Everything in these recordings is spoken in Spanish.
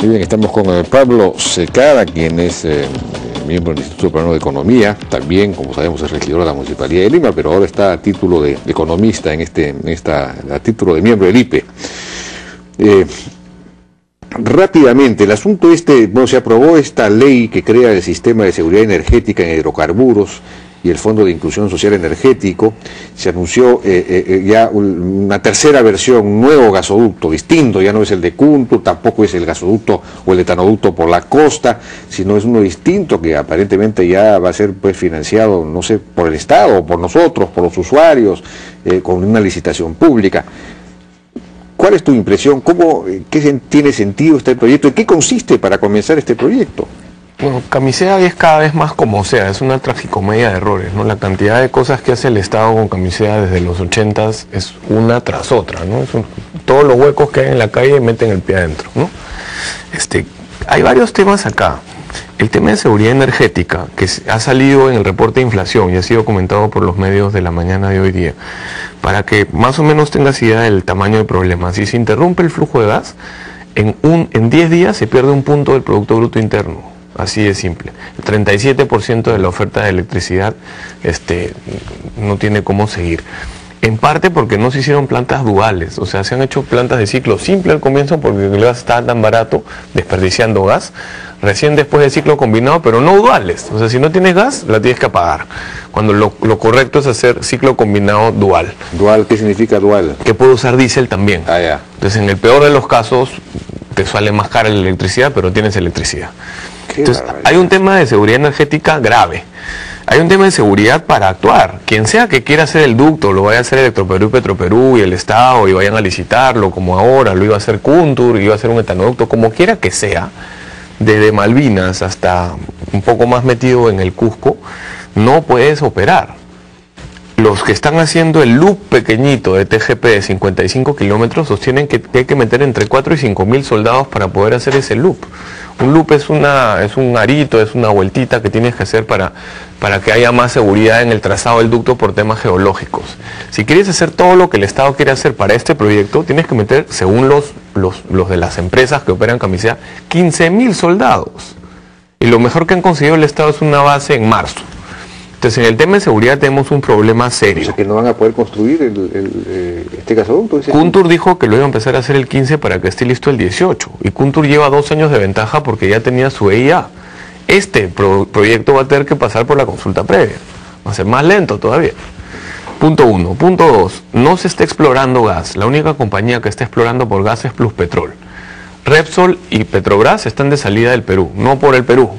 Muy bien, estamos con eh, Pablo Secara, quien es eh, miembro del Instituto Peruano de Economía, también, como sabemos, es regidor de la Municipalidad de Lima, pero ahora está a título de economista en este, en esta, a título de miembro del IPE. Eh, rápidamente, el asunto este, bueno, se aprobó esta ley que crea el sistema de seguridad energética en hidrocarburos, y el Fondo de Inclusión Social Energético, se anunció eh, eh, eh, ya una tercera versión, un nuevo gasoducto, distinto, ya no es el de Cuntu, tampoco es el gasoducto o el etanoducto por la costa, sino es uno distinto que aparentemente ya va a ser pues financiado, no sé, por el Estado, por nosotros, por los usuarios, con una licitación pública. ¿Cuál es tu impresión? ¿Cómo, ¿Qué tiene sentido este proyecto? ¿En qué consiste para comenzar este proyecto? Bueno, Camisea es cada vez más como sea, es una tragicomedia de errores, ¿no? La cantidad de cosas que hace el Estado con Camisea desde los 80 es una tras otra, ¿no? todos los huecos que hay en la calle meten el pie adentro, ¿no? Este, hay varios temas acá. El tema de seguridad energética, que ha salido en el reporte de inflación y ha sido comentado por los medios de la mañana de hoy día, para que más o menos tengas idea del tamaño del problema. Si se interrumpe el flujo de gas, en, un, en 10 días se pierde un punto del Producto Bruto Interno Así de simple. El 37% de la oferta de electricidad este, no tiene cómo seguir. En parte porque no se hicieron plantas duales, o sea, se han hecho plantas de ciclo simple al comienzo porque el gas está tan barato, desperdiciando gas, recién después de ciclo combinado, pero no duales. O sea, si no tienes gas, la tienes que apagar. Cuando lo, correcto es hacer ciclo combinado dual. ¿Dual qué significa dual? Que puede usar diésel también. Ah, ya. Entonces, en el peor de los casos, te sale más cara la electricidad, pero tienes electricidad. Entonces, hay un tema de seguridad energética grave. Hay un tema de seguridad para actuar. Quien sea que quiera hacer el ducto, lo vaya a hacer Electroperú y Petroperú y el Estado y vayan a licitarlo como ahora, lo iba a hacer Kuntur, iba a hacer un etanoducto, como quiera que sea, desde Malvinas hasta un poco más metido en el Cusco, no puedes operar. Los que están haciendo el loop pequeñito de TGP de 55 kilómetros sostienen que hay que meter entre 4 y 5 mil soldados para poder hacer ese loop. Un loop es, una, es un arito, es una vueltita que tienes que hacer para, para que haya más seguridad en el trazado del ducto por temas geológicos. Si quieres hacer todo lo que el Estado quiere hacer para este proyecto, tienes que meter, según los, los, de las empresas que operan camisea, 15 mil soldados. Y lo mejor que han conseguido el Estado es una base en marzo. Entonces, en el tema de seguridad tenemos un problema serio. O sea, que no van a poder construir el, eh, este gasoducto. Kuntur dijo que lo iba a empezar a hacer el 15 para que esté listo el 18. Y Kuntur lleva dos años de ventaja porque ya tenía su EIA. Este proyecto va a tener que pasar por la consulta previa. Va a ser más lento todavía. Punto uno. Punto dos. No se está explorando gas. La única compañía que está explorando por gas es Plus Petrol. Repsol y Petrobras están de salida del Perú. No por el Perú,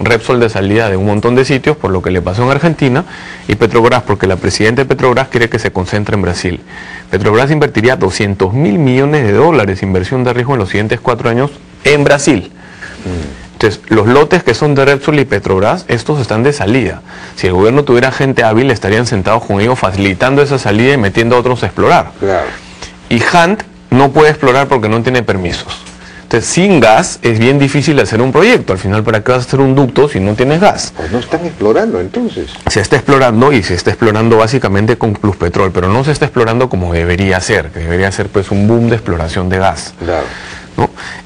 Repsol de salida de un montón de sitios por lo que le pasó en Argentina y Petrobras porque la presidenta de Petrobras quiere que se concentre en Brasil. Petrobras invertiría 200 mil millones de dólares inversión de riesgo en los siguientes cuatro años en Brasil. Entonces, los lotes que son de Repsol y Petrobras, estos están de salida. Si el gobierno tuviera gente hábil, estarían sentados con ellos facilitando esa salida y metiendo a otros a explorar. Y Hunt no puede explorar porque no tiene permisos. Entonces, sin gas es bien difícil hacer un proyecto. Al final, ¿para qué vas a hacer un ducto si no tienes gas? Pues no están explorando entonces. Se está explorando y se está explorando básicamente con Plus Petrol, pero no se está explorando como debería ser, que debería ser pues un boom de exploración de gas. Claro.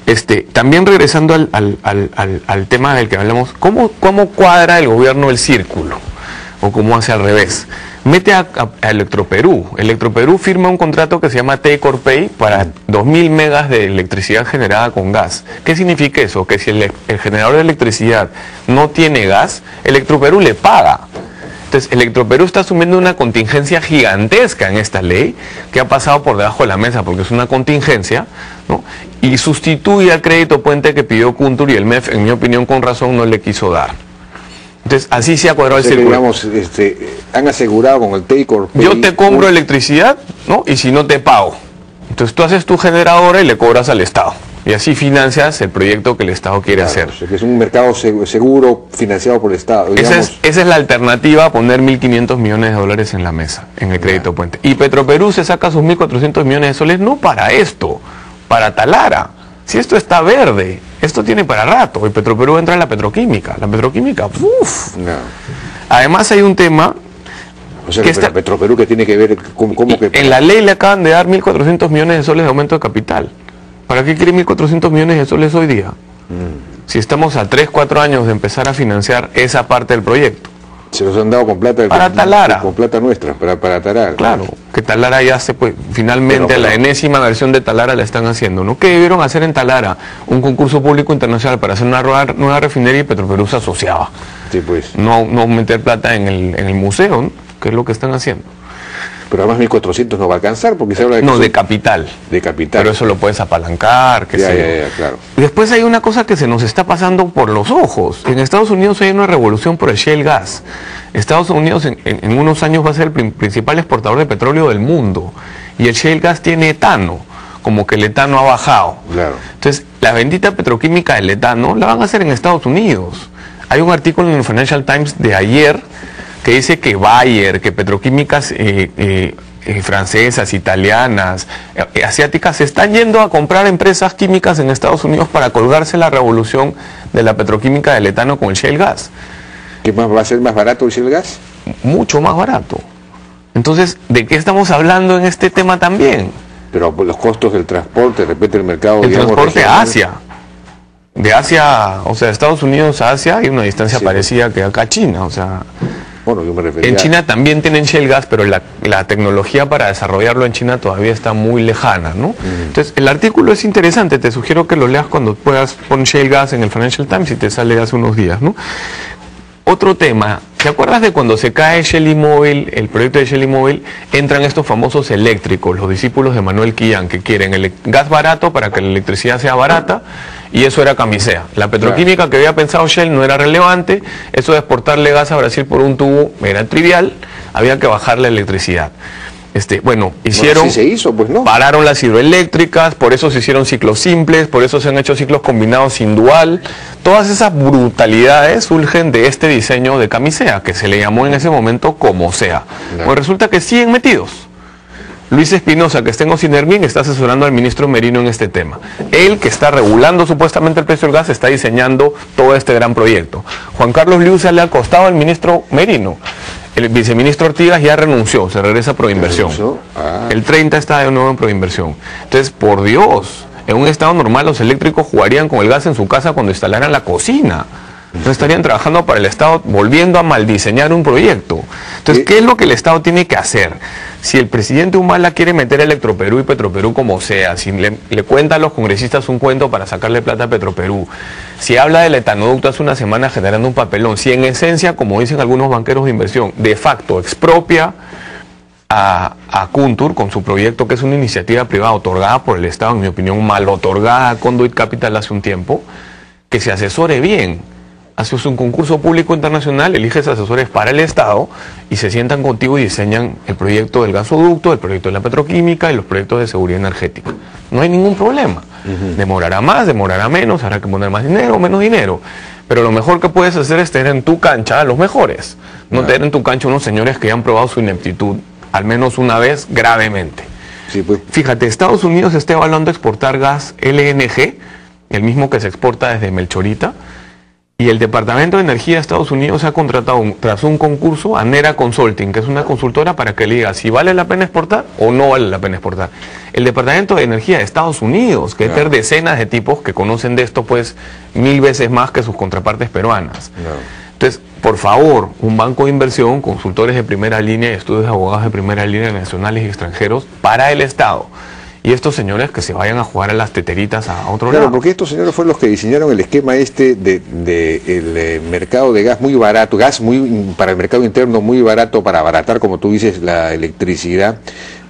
Este, también regresando al, tema del que hablamos, ¿cómo, ¿cómo cuadra el gobierno el círculo? ¿O cómo hace al revés? Mete a, Electroperú. Electroperú firma un contrato que se llama Take Pay para 2.000 megas de electricidad generada con gas. ¿Qué significa eso? Que si el, generador de electricidad no tiene gas, Electroperú le paga. Entonces, Electroperú está asumiendo una contingencia gigantesca en esta ley que ha pasado por debajo de la mesa porque es una contingencia y sustituye al crédito puente que pidió Kuntur y el MEF, en mi opinión, con razón no le quiso dar. Entonces, así se ha cuadrado el círculo. Digamos, este, han asegurado con el take Yo te compro electricidad, ¿no? Y si no te pago. Entonces tú haces tu generadora y le cobras al Estado. Y así financias el proyecto que el Estado quiere hacer. que es un mercado seguro financiado por el Estado. Esa, es, esa, es, la alternativa a poner 1.500 millones de dólares en la mesa, en el crédito puente. Y Petroperú se saca sus 1.400 millones de soles no para esto, para Talara. Si esto está verde, esto tiene para rato. El Petroperú entra en la petroquímica. La petroquímica, uff. Además hay un tema... O sea, que está, Petroperú que tiene que ver con cómo que... En la ley le acaban de dar 1.400 millones de soles de aumento de capital. ¿Para qué quiere 1.400 millones de soles hoy día? Mm. Si estamos a 3, 4 años de empezar a financiar esa parte del proyecto. Se los han dado con plata para Talara. Con plata nuestra, para, para Talara. Claro, que Talara ya se pues finalmente la enésima versión de Talara la están haciendo. ¿No? ¿Qué debieron hacer en Talara? Un concurso público internacional para hacer una nueva refinería y Petroperú se asociaba. Sí, pues. No, no meter plata en el, en el museo, que es lo que están haciendo. Pero además 1.400 no va a alcanzar porque se habla de... No, de capital. De capital. Pero eso lo puedes apalancar, que ya, ya, claro. Y después hay una cosa que se nos está pasando por los ojos. En Estados Unidos hay una revolución por el shale gas. Estados Unidos en, unos años va a ser el principal exportador de petróleo del mundo. Y el shale gas tiene etano como que el etano ha bajado. Claro. Entonces, la bendita petroquímica del etano la van a hacer en Estados Unidos. Hay un artículo en el Financial Times de ayer que dice que Bayer, que petroquímicas eh, eh, eh, francesas, italianas, asiáticas, se están yendo a comprar empresas químicas en Estados Unidos para colgarse la revolución de la petroquímica del etano con el shale gas. ¿Qué más va a ser más barato el shale gas? Mucho más barato. Entonces, ¿de qué estamos hablando en este tema también? Pero los costos del transporte, de repente el mercado... El transporte a Asia. De Asia, o sea, de Estados Unidos a Asia hay una distancia parecida que acá a China, o sea... En China también tienen shale gas, pero la, tecnología para desarrollarlo en China todavía está muy lejana, ¿no? Entonces, el artículo es interesante, te sugiero que lo leas cuando puedas poner shale gas en el Financial Times y te sale hace unos días, ¿no? Otro tema, ¿te acuerdas de cuando se cae Shelly Mobile, el proyecto de Shelly Mobile, entran estos famosos eléctricos, los discípulos de Manuel Quillán, que quieren el gas barato para que la electricidad sea barata, y eso era camisea. La petroquímica que había pensado Shell no era relevante, eso de exportarle gas a Brasil por un tubo era trivial, había que bajar la electricidad. Este, bueno, hicieron, se hizo, pues no. pararon las hidroeléctricas, por eso se hicieron ciclos simples, por eso se han hecho ciclos combinados sin dual. Todas esas brutalidades surgen de este diseño de camisea, que se le llamó en ese momento como sea. Pues resulta que siguen metidos. Luis Espinosa, que está en Ocinermin, está asesorando al ministro Merino en este tema. Él, que está regulando supuestamente el precio del gas, está diseñando todo este gran proyecto. Juan Carlos Liu se le ha costado al ministro Merino. El viceministro Ortigas ya renunció, se regresa a Proinversión. Ah. El 30 está de nuevo en Proinversión. Entonces, por Dios, en un estado normal los eléctricos jugarían con el gas en su casa cuando instalaran la cocina. No estarían trabajando para el Estado volviendo a maldiseñar un proyecto. Entonces, ¿qué es lo que el Estado tiene que hacer? Si el presidente Humala quiere meter Electroperú y Petroperú como sea, si le, cuenta a los congresistas un cuento para sacarle plata a Petroperú, si habla del etanoducto hace una semana generando un papelón, si en esencia, como dicen algunos banqueros de inversión, de facto expropia a, a Kuntur con su proyecto, que es una iniciativa privada otorgada por el Estado, en mi opinión, mal otorgada a Conduit Capital hace un tiempo, que se asesore bien haces un concurso público internacional, eliges asesores para el Estado y se sientan contigo y diseñan el proyecto del gasoducto, el proyecto de la petroquímica y los proyectos de seguridad energética. No hay ningún problema. Demorará más, demorará menos, habrá que poner más dinero menos dinero. Pero lo mejor que puedes hacer es tener en tu cancha a los mejores. No tener en tu cancha unos señores que ya han probado su ineptitud al menos una vez gravemente. Pues. Fíjate, Estados Unidos está evaluando exportar gas LNG, el mismo que se exporta desde Melchorita, y el Departamento de Energía de Estados Unidos ha contratado tras un concurso a Nera Consulting, que es una consultora para que le diga si vale la pena exportar o no vale la pena exportar. El Departamento de Energía de Estados Unidos, que es decenas de tipos que conocen de esto pues mil veces más que sus contrapartes peruanas. Entonces, por favor, un banco de inversión, consultores de primera línea y estudios de abogados de primera línea nacionales y extranjeros para el Estado y estos señores que se vayan a jugar a las teteritas a otro lado. Claro, porque estos señores fueron los que diseñaron el esquema este de, el eh, mercado de gas muy barato, gas muy para el mercado interno muy barato para abaratar, como tú dices, la electricidad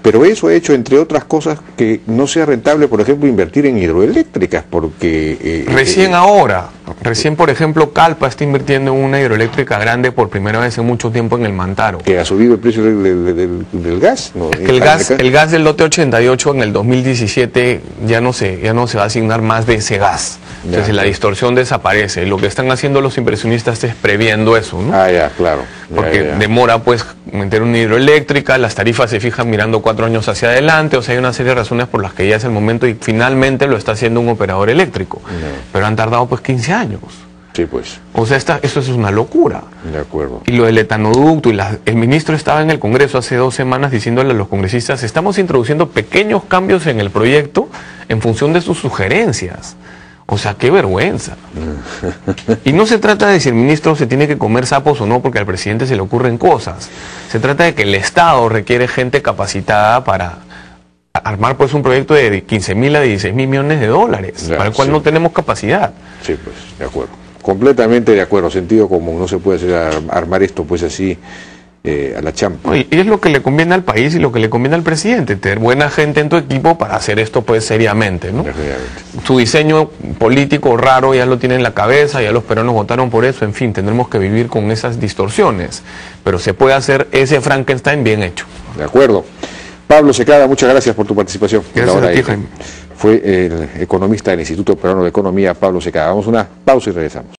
pero eso ha hecho, entre otras cosas, que no sea rentable, por ejemplo, invertir en hidroeléctricas, porque... Eh, recién eh, ahora, recién, por ejemplo, Calpa está invirtiendo en una hidroeléctrica grande por primera vez en mucho tiempo en el Mantaro. ¿Que ha subido el precio del, gas? el, gas el gas del lote 88 en el 2017 ya no, se, ya no se va a asignar más de ese gas. Entonces la distorsión desaparece. Lo que están haciendo los inversionistas es previendo eso, ¿no? Ah, ya, claro. Porque demora pues meter una hidroeléctrica, las tarifas se fijan mirando cuatro años hacia adelante, o sea, hay una serie de razones por las que ya es el momento y finalmente lo está haciendo un operador eléctrico. Pero han tardado pues 15 años. Sí, pues. O sea, esta, esto es una locura. De acuerdo. Y lo del etanoducto, y el ministro estaba en el Congreso hace dos semanas diciéndole a los congresistas, estamos introduciendo pequeños cambios en el proyecto en función de sus sugerencias. O sea, qué vergüenza. Y no se trata de si el ministro se tiene que comer sapos o no porque al presidente se le ocurren cosas. Se trata de que el Estado requiere gente capacitada para armar pues un proyecto de 15 mil a 16 mil millones de dólares, para el cual no tenemos capacidad. Sí, pues, de acuerdo. Completamente de acuerdo, sentido común. No se puede hacer, armar esto pues así eh, a la champa. Y es lo que le conviene al país y lo que le conviene al presidente, tener buena gente en tu equipo para hacer esto pues seriamente, ¿no? Su diseño político raro ya lo tiene en la cabeza, ya los peruanos votaron por eso, en fin, tendremos que vivir con esas distorsiones, pero se puede hacer ese Frankenstein bien hecho. De acuerdo. Pablo Secada, muchas gracias por tu participación. Gracias a ti, Jaime. Fue el economista del Instituto Peruano de Economía, Pablo Secada. Vamos a una pausa y regresamos.